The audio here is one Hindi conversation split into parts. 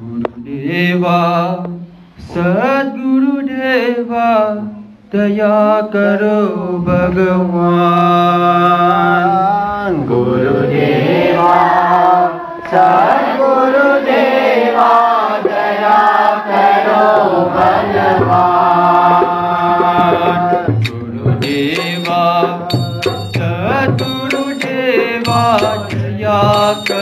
गुरुदेवा सदगुरुदेवा दया करो भगवान। गुरुदेवा सदगुरुदेवा दया करो भगवान। गुरुदेवा सदगुरुदेवा दया करो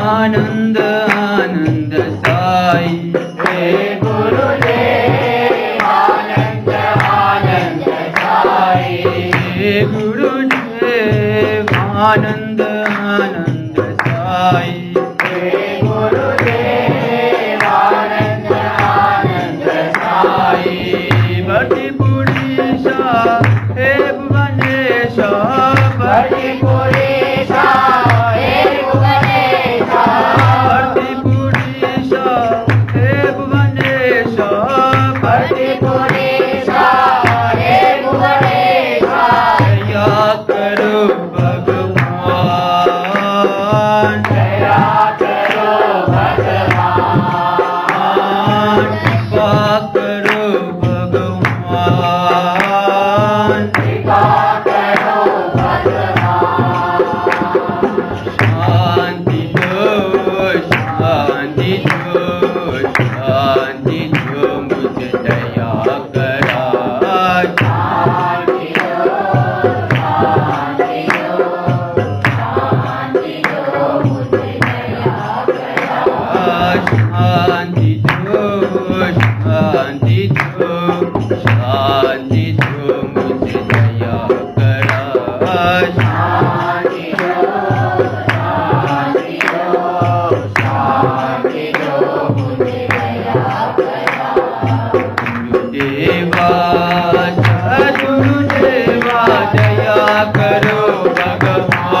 आनंद आनंद साई। हे गुरु आनंद आनंद साई। हे गुरु देव आनंद Yeah. दया करो भगवान।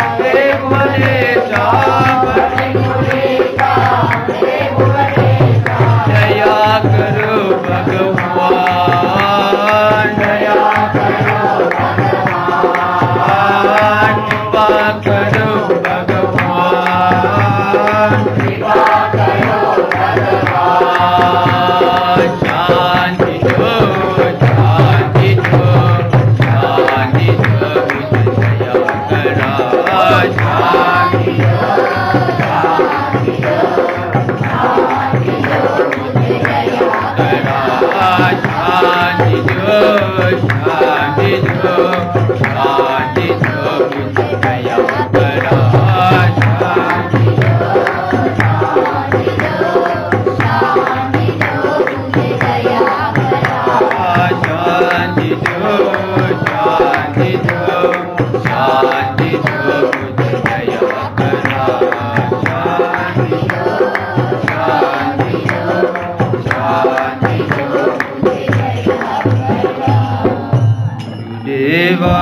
देवा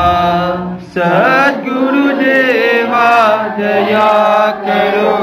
सद्गुरुदेवा दया करो।